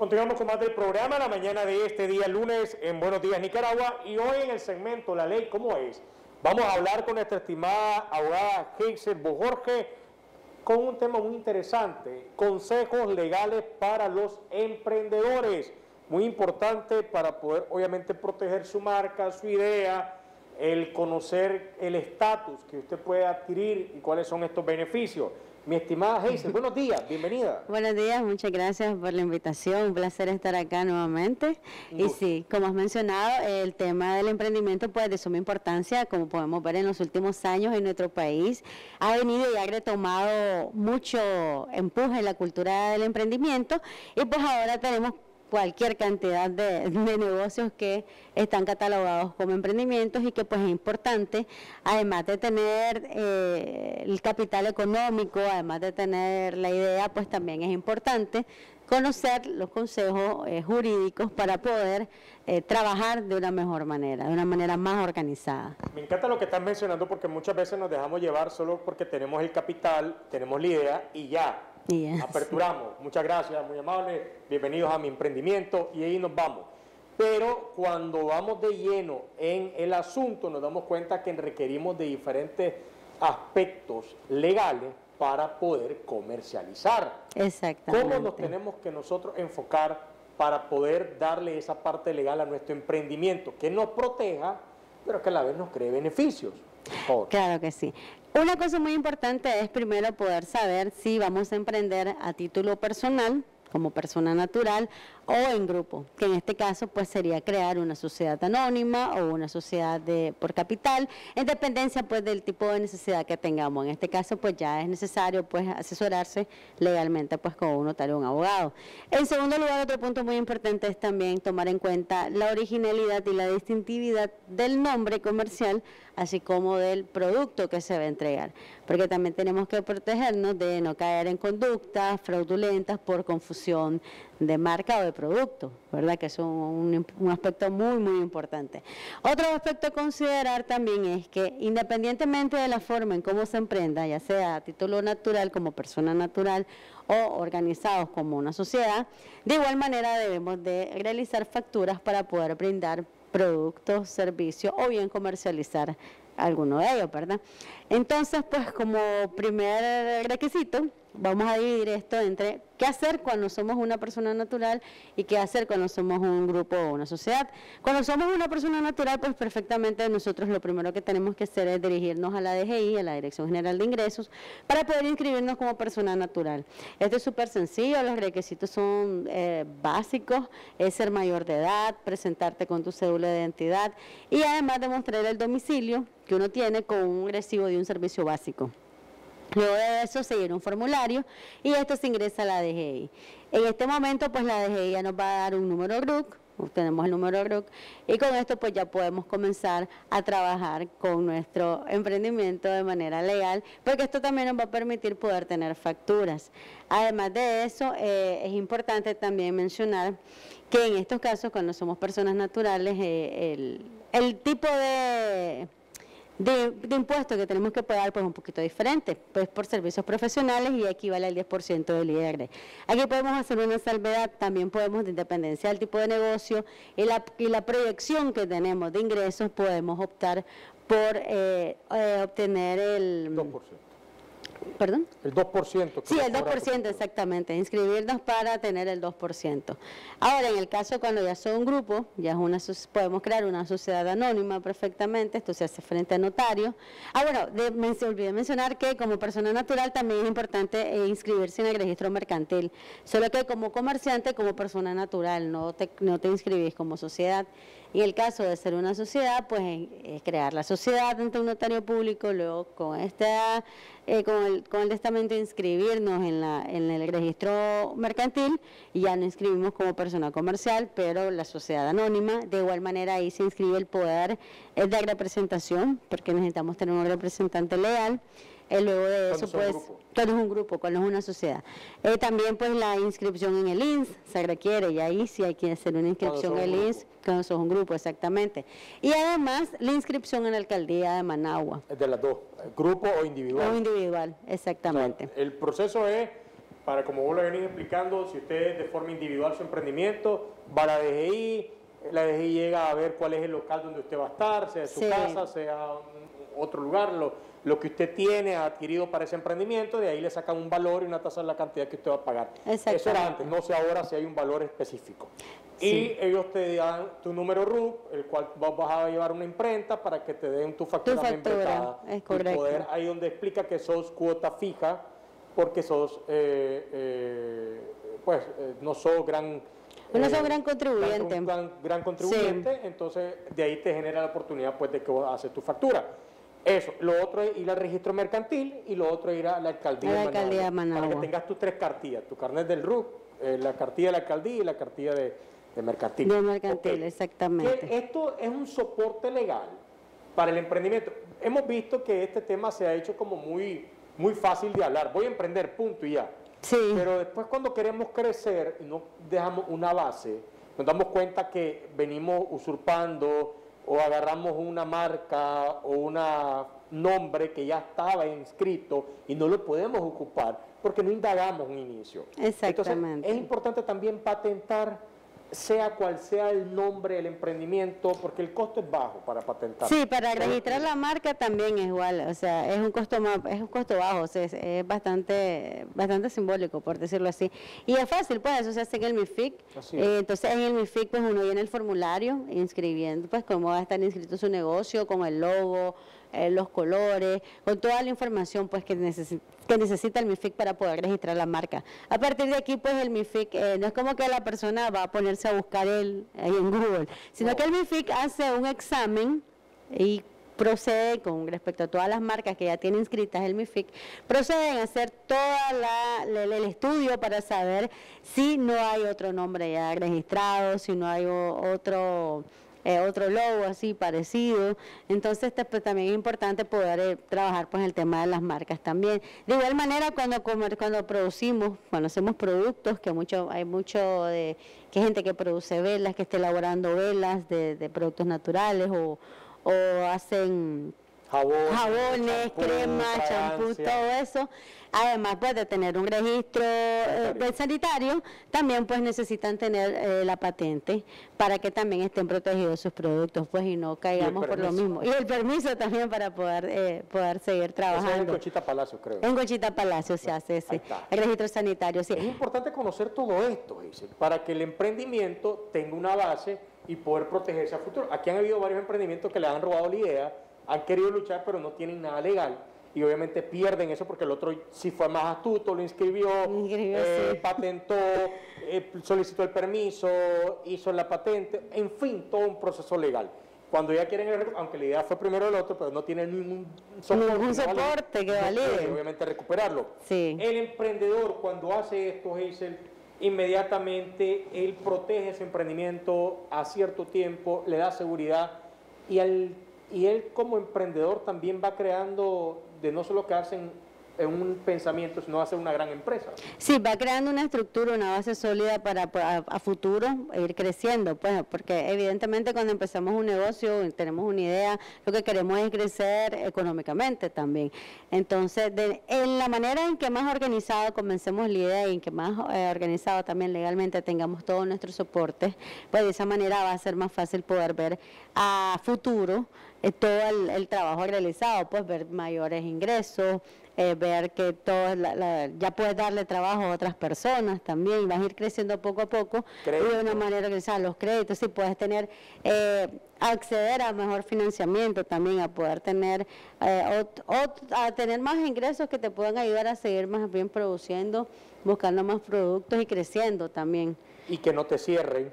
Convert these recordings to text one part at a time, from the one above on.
Continuamos con más del programa la mañana de este día lunes en Buenos Días Nicaragua y hoy en el segmento La Ley ¿Cómo es? Vamos a hablar con nuestra estimada abogada Heisel Bojorge con un tema muy interesante, consejos legales para los emprendedores, muy importante para poder obviamente proteger su marca, su idea, el conocer el estatus que usted puede adquirir y cuáles son estos beneficios. Mi estimada Hazel, buenos días, bienvenida. Buenos días, muchas gracias por la invitación, un placer estar acá nuevamente. Y sí, como has mencionado, el tema del emprendimiento pues de suma importancia, como podemos ver en los últimos años en nuestro país, ha venido y ha retomado mucho empuje en la cultura del emprendimiento y pues ahora tenemos cualquier cantidad de, negocios que están catalogados como emprendimientos y que pues es importante, además de tener eh, el capital económico, además de tener la idea, pues también es importante conocer los consejos eh, jurídicos para poder eh, trabajar de una mejor manera, de una manera más organizada. Me encanta lo que estás mencionando porque muchas veces nos dejamos llevar solo porque tenemos el capital, tenemos la idea y ya, Aperturamos. Muchas gracias, muy amable. Bienvenidos a mi emprendimiento y ahí nos vamos. Pero cuando vamos de lleno en el asunto nos damos cuenta que requerimos de diferentes aspectos legales para poder comercializar. Exactamente. ¿Cómo nos tenemos que nosotros enfocar para poder darle esa parte legal a nuestro emprendimiento que nos proteja, pero que a la vez nos cree beneficios? Claro que sí. Una cosa muy importante es primero poder saber si vamos a emprender a título personal como persona natural o en grupo, que en este caso pues sería crear una sociedad anónima o una sociedad de por capital, en dependencia pues del tipo de necesidad que tengamos. En este caso pues ya es necesario pues asesorarse legalmente pues con un notario o un abogado. En segundo lugar, otro punto muy importante es también tomar en cuenta la originalidad y la distintividad del nombre comercial, así como del producto que se va a entregar, porque también tenemos que protegernos de no caer en conductas fraudulentas por confusión de marca o de producto, ¿verdad? Que es un, aspecto muy, muy importante. Otro aspecto a considerar también es que independientemente de la forma en cómo se emprenda, ya sea a título natural como persona natural o organizados como una sociedad, de igual manera debemos de realizar facturas para poder brindar productos, servicios o bien comercializar alguno de ellos, ¿verdad? Entonces, pues como primer requisito, vamos a dividir esto entre qué hacer cuando somos una persona natural y qué hacer cuando somos un grupo o una sociedad. Cuando somos una persona natural, pues perfectamente nosotros lo primero que tenemos que hacer es dirigirnos a la DGI, a la Dirección General de Ingresos, para poder inscribirnos como persona natural. Esto es súper sencillo, los requisitos son eh, básicos, es ser mayor de edad, presentarte con tu cédula de identidad y además demostrar el domicilio que uno tiene con un recibo de un servicio básico. Luego de eso se un formulario y esto se ingresa a la DGI. En este momento pues la DGI ya nos va a dar un número GRUC, tenemos el número GRUC y con esto pues ya podemos comenzar a trabajar con nuestro emprendimiento de manera legal porque esto también nos va a permitir poder tener facturas. Además de eso eh, es importante también mencionar que en estos casos cuando somos personas naturales eh, el tipo de de, impuestos que tenemos que pagar pues un poquito diferente, pues por servicios profesionales y equivale al 10% del IR. Aquí podemos hacer una salvedad, también podemos, de independencia del tipo de negocio y la, y la proyección que tenemos de ingresos, podemos optar por eh, eh, obtener el... 2%. ¿Perdón? El 2%. Sí, el 2%, exactamente. Inscribirnos para tener el 2%. Ahora, en el caso cuando ya son un grupo, ya es una, podemos crear una sociedad anónima perfectamente, esto se hace frente a notario. Ah, bueno, de, me olvidé mencionar que como persona natural también es importante eh, inscribirse en el registro mercantil, solo que como comerciante, como persona natural, no te, no te inscribís como sociedad. Y el caso de ser una sociedad, pues es crear la sociedad ante un notario público, luego con esta, eh, con, el, con el testamento inscribirnos en, la, en el registro mercantil y ya nos inscribimos como persona comercial, pero la sociedad anónima, de igual manera ahí se inscribe el poder de representación, porque necesitamos tener un representante legal eh, luego de eso, pues, todo es un grupo, cuando es una sociedad. Eh, también, pues, la inscripción en el INS se requiere, y ahí sí hay que hacer una inscripción en el INS, cuando sos un grupo, exactamente. Y además, la inscripción en la alcaldía de Managua. De las dos, grupo o individual. O individual, exactamente. el proceso es para como vos lo venís explicando, si usted de forma individual su emprendimiento, va a la DGI, la DGI llega a ver cuál es el local donde usted va a estar, sea su casa, sea otro lugar, lo, lo que usted tiene adquirido para ese emprendimiento, de ahí le sacan un valor y una tasa de la cantidad que usted va a pagar. Eso era antes, no sé ahora si hay un valor específico. Y ellos te dan tu número RUP, el cual vas a llevar una imprenta para que te den tu factura, tu factura Es correcto. poder, ahí donde explica que sos cuota fija, porque sos, eh, eh, pues, eh, no sos gran... No sos gran contribuyente. Gran, gran, contribuyente, entonces de ahí te genera la oportunidad pues de que vos haces tu factura. Eso, lo otro es ir al registro mercantil y lo otro es ir a la alcaldía, la alcaldía de Managua, Para que tengas tus tres cartillas, tu carnet del RUP, la cartilla de la alcaldía y la cartilla de, de mercantil. De mercantil, exactamente. esto es un soporte legal para el emprendimiento. Hemos visto que este tema se ha hecho como muy, muy fácil de hablar. Voy a emprender, punto y ya. Sí. Pero después cuando queremos crecer y no dejamos una base, nos damos cuenta que venimos usurpando o agarramos una marca o un nombre que ya estaba inscrito y no lo podemos ocupar porque no indagamos un inicio. Exactamente. Entonces, es importante también patentar sea cual sea el nombre del emprendimiento, porque el costo es bajo para patentar. Sí, para registrar la marca también es igual, o sea, es un costo más, es un costo bajo, o sea, es, bastante, bastante simbólico, por decirlo así. Y es fácil, pues, eso se hace en el MIFIC. Eh, entonces, en el MIFIC, pues, uno viene el formulario inscribiendo, pues, cómo va a estar inscrito su negocio, con el logo, eh, los colores, con toda la información pues que, que necesita el MIFIC para poder registrar la marca. A partir de aquí pues el MIFIC eh, no es como que la persona va a ponerse a buscar él ahí en Google, sino que el MIFIC hace un examen y procede con respecto a todas las marcas que ya tiene inscritas el MIFIC, proceden a hacer todo el estudio para saber si no hay otro nombre ya registrado, si no hay otro eh, otro logo así parecido. Entonces este, pues, también es importante poder eh, trabajar pues el tema de las marcas también. De igual manera cuando cuando producimos, cuando hacemos productos, que mucho hay mucho de que gente que produce velas, que esté elaborando velas de, de productos naturales o hacen jabones, cremas, champú, todo eso. Además pues, de tener un registro eh, sanitario, también pues necesitan tener eh, la patente para que también estén protegidos sus productos pues y no caigamos por lo mismo. Y el permiso también para poder eh, poder seguir trabajando. en Cochita Palacio, creo. En Cochita Palacio se hace ese, el registro sanitario, sí. Es importante conocer todo esto, para que el emprendimiento tenga una base y poder protegerse a futuro. Aquí han habido varios emprendimientos que le han robado la idea han querido luchar pero no tienen nada legal y obviamente pierden eso porque el otro sí fue más astuto, lo inscribió, eh, patentó, eh, solicitó el permiso, hizo la patente, en fin, todo un proceso legal. Cuando ya quieren, aunque la idea fue primero el otro, pero no tienen ningún soporte, que valide. obviamente recuperarlo. Sí. El emprendedor cuando hace esto, Hazel, inmediatamente él protege ese emprendimiento a cierto tiempo, le da seguridad y al y él como emprendedor también va creando de no solo que hacen en un pensamiento, sino hacer una gran empresa. Sí, va creando una estructura, una base sólida para a, futuro ir creciendo, pues, porque evidentemente cuando empezamos un negocio, tenemos una idea, lo que queremos es crecer económicamente también. Entonces, en la manera en que más organizado comencemos la idea y en que más eh, organizado también legalmente tengamos todo nuestro soporte, pues de esa manera va a ser más fácil poder ver a futuro eh, todo el, trabajo realizado, pues ver mayores ingresos, eh, ver que todo ya puedes darle trabajo a otras personas también, vas a ir creciendo poco a poco y de una manera que los créditos, sí puedes tener, eh, acceder a mejor financiamiento también, a poder tener, a tener más ingresos que te puedan ayudar a seguir más bien produciendo, buscando más productos y creciendo también. Y que no te cierren.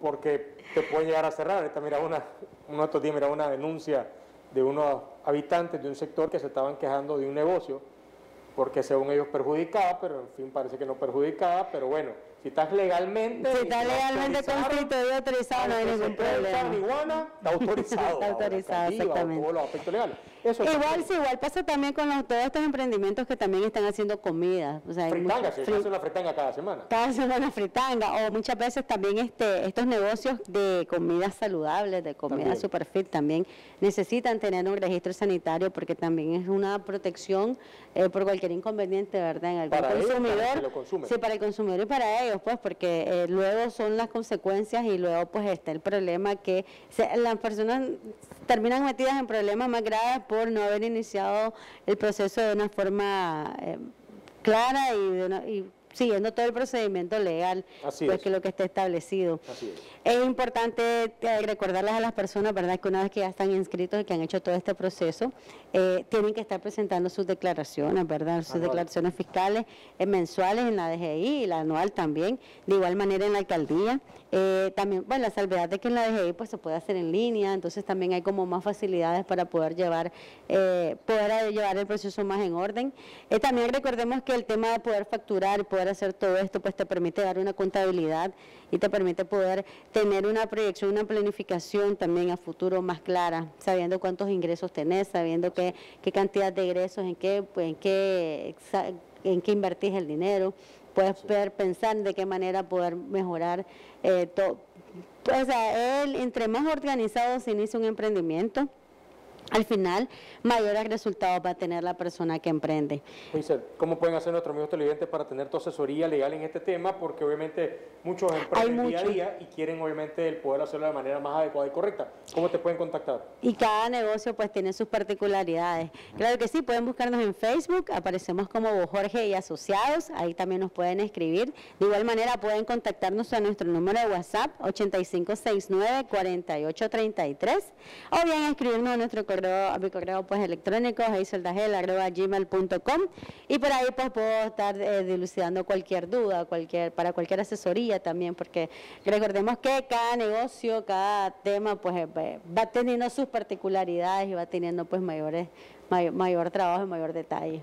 Porque te pueden llegar a cerrar. Ahorita mira una, uno de estos días mira una denuncia de unos habitantes de un sector que se estaban quejando de un negocio porque según ellos perjudicaba, pero en fin parece que no perjudicaba, pero bueno, si estás legalmente. Si estás legalmente constituido y autorizado, no hay ningún problema. marihuana, está autorizado. está autorizado, exactamente. Todos los aspectos legales. igual, sí, igual pasa también con los, todos estos emprendimientos que también están haciendo comida. O sea, fritanga, se hace una fritanga cada semana. Cada semana fritanga, o muchas veces también este, estos negocios de comidas saludables, de comida super fit, también necesitan tener un registro sanitario porque también es una protección eh, por cualquier inconveniente, ¿verdad? En algún para consumidor. sí, para el consumidor y para ellos pues, porque eh, luego son las consecuencias y luego pues está el problema que las personas terminan metidas en problemas más graves por no haber iniciado el proceso de una forma eh, clara y, de una, y siguiendo todo el procedimiento legal, pues que lo que está establecido. es. importante eh, recordarles a las personas, ¿verdad?, que una vez que ya están inscritos y que han hecho todo este proceso, eh, tienen que estar presentando sus declaraciones, ¿verdad?, sus declaraciones fiscales eh, mensuales en la DGI y la anual también, de igual manera en la alcaldía. también, bueno, la salvedad de que en la DGI pues se puede hacer en línea, entonces también hay como más facilidades para poder llevar, poder llevar el proceso más en orden. también recordemos que el tema de poder facturar, poder hacer todo esto, pues te permite dar una contabilidad y te permite poder tener una proyección, una planificación también a futuro más clara, sabiendo cuántos ingresos tenés, sabiendo qué, qué cantidad de ingresos, en qué, pues, en qué, en qué invertís el dinero, puedes poder pensar de qué manera poder mejorar eh, todo. O sea, él, entre más organizado se inicia un emprendimiento, al final mayores resultados va a tener la persona que emprende. ¿Cómo pueden hacer nuestros amigos televidentes para tener tu asesoría legal en este tema? Porque obviamente muchos emprenden día a día y quieren obviamente el poder hacerlo de manera más adecuada y correcta. ¿Cómo te pueden contactar? Y cada negocio pues tiene sus particularidades. Claro que sí, pueden buscarnos en Facebook, aparecemos como Jorge y Asociados, ahí también nos pueden escribir. De igual manera pueden contactarnos a nuestro número de WhatsApp 8569-4833 o bien escribirnos a nuestro correo, a mi correo pues electrónico gmail.com y por ahí pues puedo estar eh, dilucidando cualquier duda, cualquier para cualquier asesoría también, porque recordemos que cada negocio, cada tema pues eh, va teniendo sus particularidades y va teniendo pues mayores mayor, trabajo y mayor detalle.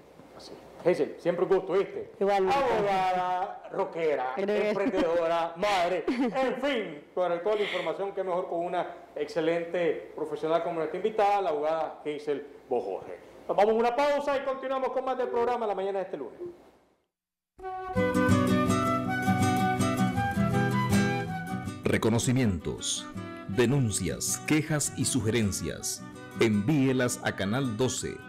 Siempre un gusto, ¿viste? Igualmente. Abogada, rockera, emprendedora, madre, en fin, para toda la información que mejor con una excelente profesional como nuestra invitada, la abogada Hazel Bojorge. Nos vamos a una pausa y continuamos con más del programa la mañana de este lunes. Reconocimientos, denuncias, quejas y sugerencias. Envíelas a Canal 12.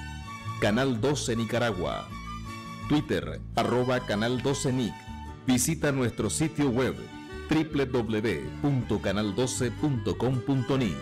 Canal 12 Nicaragua, Twitter, arroba Canal 12 Nic. Visita nuestro sitio web www.canal12.com.ni.